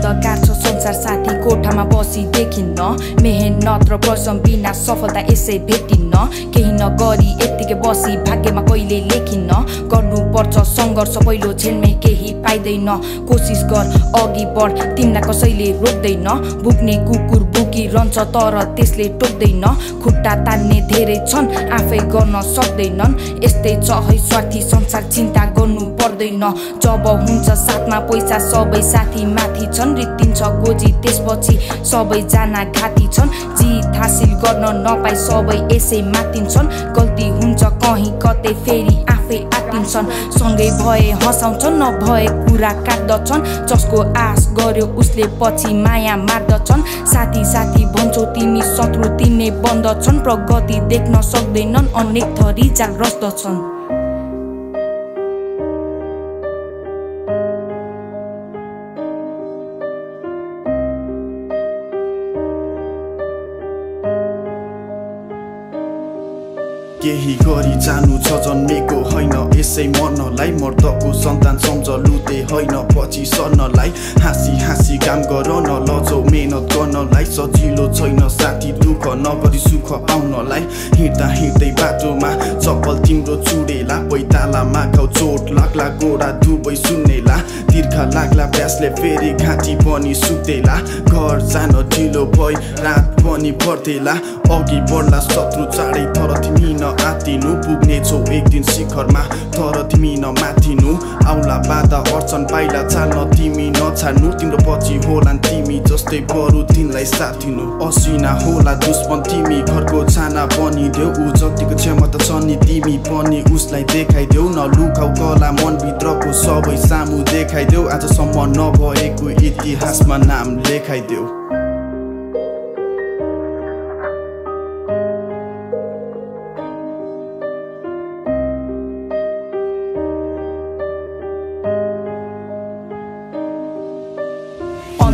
quando a संसार साथी कोठामा बसी देखिन्न। मेहनत र परिश्रम बिना सफलता यसै भेटिन्न। केही नगरी यत्तिकै बसी भाग्यमा कहिले लेखिन्न। गर्नुपर्छ सङ्घर्ष पहिलो झेलमै केही पाइँदैन। कोसिस गर अघि बढ तिमीलाई कसैले रोक्दैन। बुक्ने कुकुर बुकिरहन्छ तर त्यसले टोक्दैन। खुट्टा तान्ने धेरै छन् आफै गर्न सक्दैनन्। यस्तै छ है स्वार्थी संसार चिन्ता गर्नु पर्दैन। जब हुन्छ साथमा पैसा सबै साथी माथि छन् रित्तिन्छ गोजी त्यसपछि सबैजना घाती छन्। जित हासिल गर्न नपाई सबै यसै मातिन्छन् गल्ती हुन्छ कहीँ कतै फेरि आफै आतिन्छन् सँगै भए हँसाउँछन् नभए कुरा काट्दछन्। जसको आश गर्यो उसले पछि माया मार्दछन्। साथी साथी भन्छौ तिमी शत्रु तिमी बन्दछन्। प्रगति देख्न सक्दैनन् अनेक थरी जाल रस्दछन् केही गरी जानु छ जन्मेको होइन। यसै मर्नलाई मर्दको सन्तान सम्झ लुते होइन। पछि सर्नलाई हाँसी हाँसी काम गर न लजौ मेहनत गर्नलाई सजिलो छैन। साथी दुःख नगरी सुख पाउनलाई हिँड्दा हिँड्दै बाटोमा चप्पल तिम्रो चुडेला पैतालामा घाउ चोट लाग्ला गोडा दुबै सुन्नेला तिर्खा लाग्ला ब्यासले फेरि घाँटी पनि सुक्देला घर जान ढिलो भई रात पनि पर्देला अघि बढ्ला शत्रु चाँडै तर तिमी आतिनु पुग्नेछौ एक दिन शिखरमा तर तिमी न माथिनु आउला बाधा अर्चन पाइला चाल्न तिमी नछाड्नु तिम्रो पछि होला तिमी जस्तै बरु तिनलाई साथिनु असिना होला दुश्मन तिमी घरको छाना बनिदेऊ ऊ जतिको क्षमता छ नि तिमी पनि उसलाई देखाइदेऊ न लुकाउ कला मनभित्रको सबै सामु देखाइदेऊ आजसम्म नभएको इतिहासमा नाम लेखाइदेऊ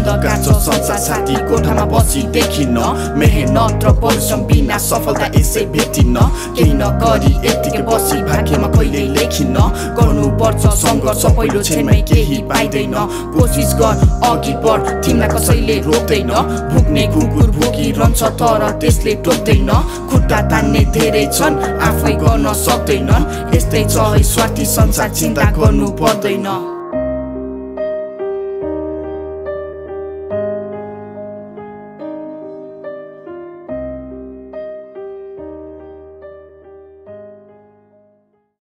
अन्धकार संसार साथी कोठामा बसी देखिन्न मेहनत र परिश्रम बिना सफलता यसै भेटिन्न केही नगरी यत्तिकै बसी भाग्यमा कहिले लेखिन्न गर्नुपर्छ सङ्घर्ष पहिलो छेनमै केही पाइँदैन। कोसिस गर अघि बढ तिमीलाई कसैले रोक्दैन। भुक्ने कुकुर भुकिरहन्छ तर त्यसले टोक्दैन। खुट्टा तान्ने धेरै छन् आफै गर्न सक्दैनन्। यस्तै छ है संसार चिन्ता गर्नु पर्दैन।